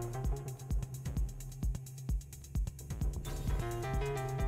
Thank you.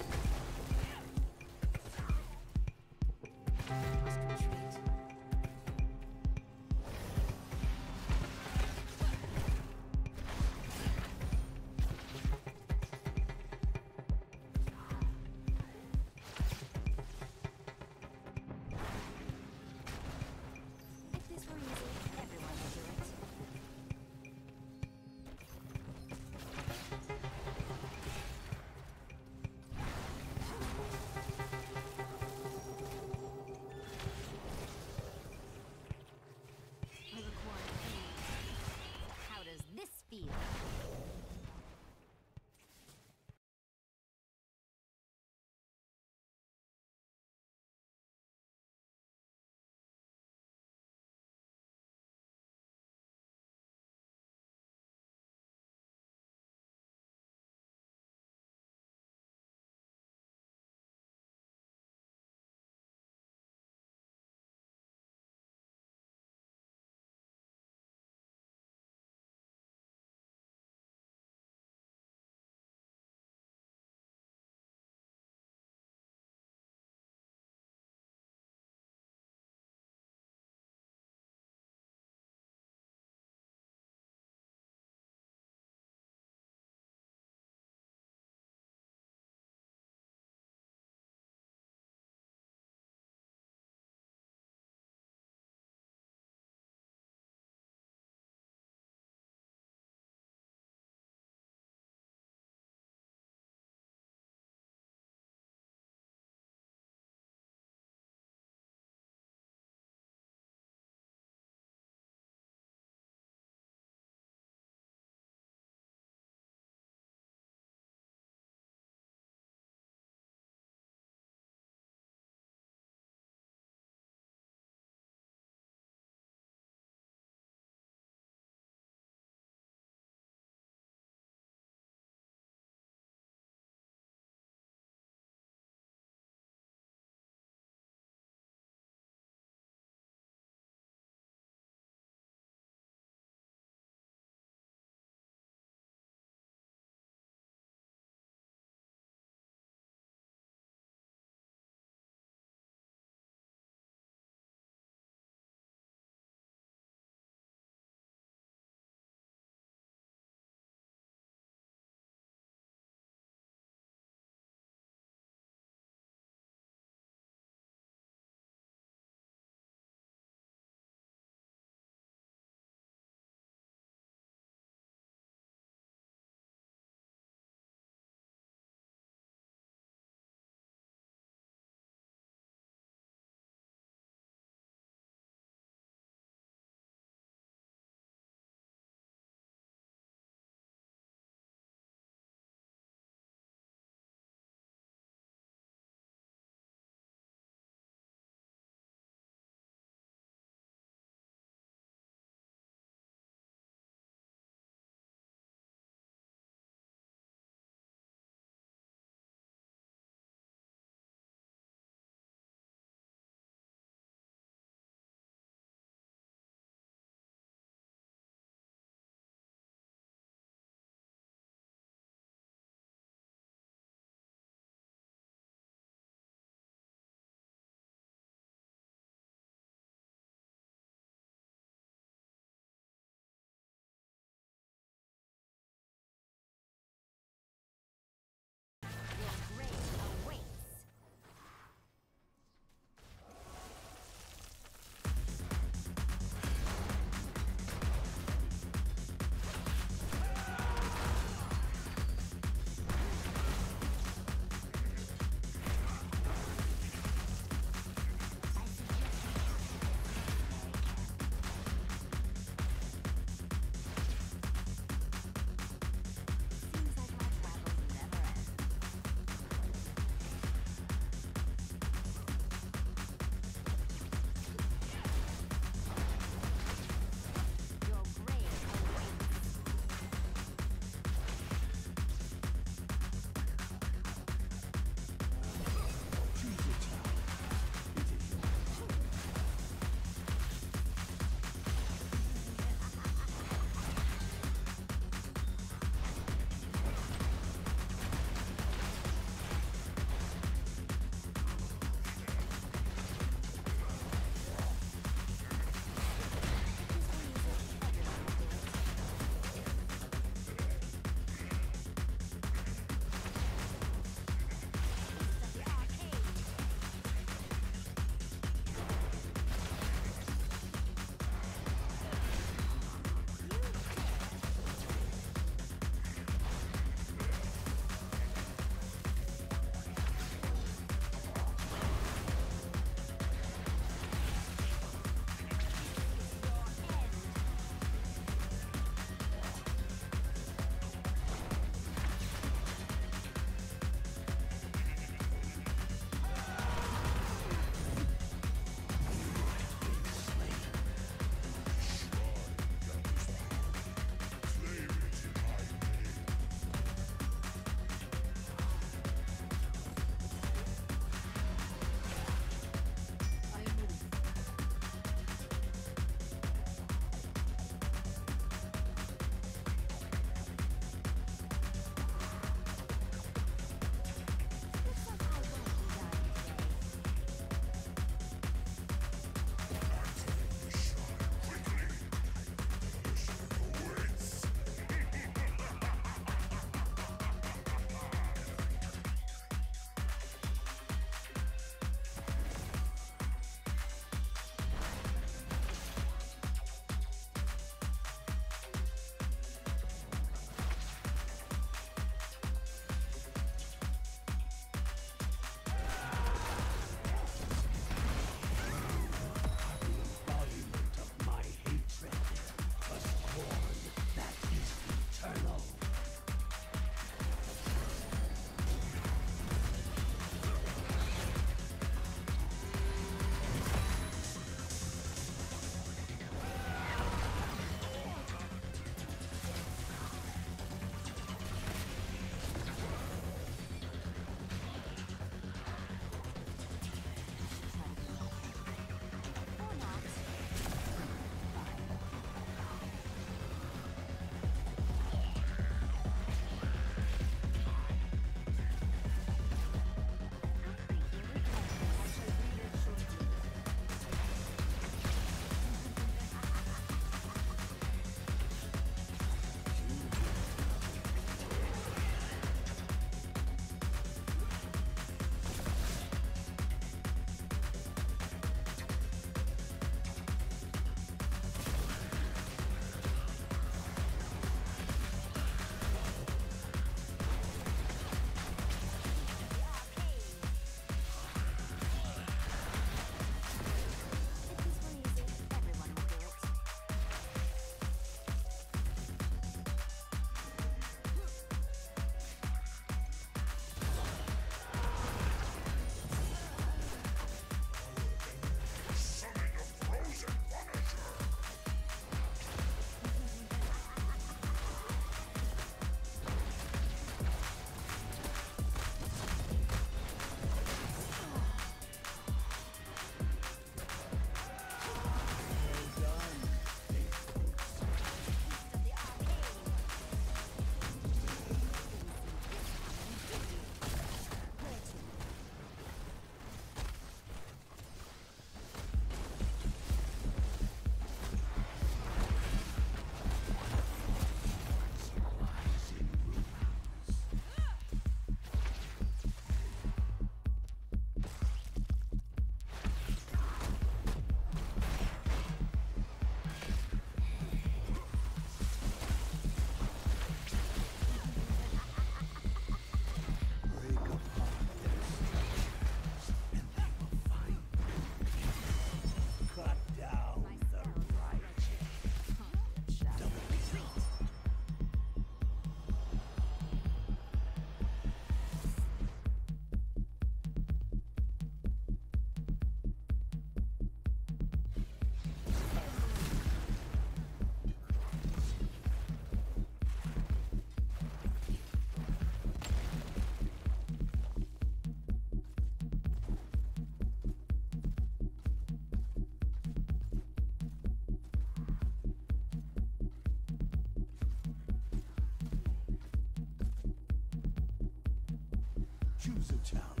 Choose a challenge.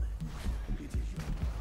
It is your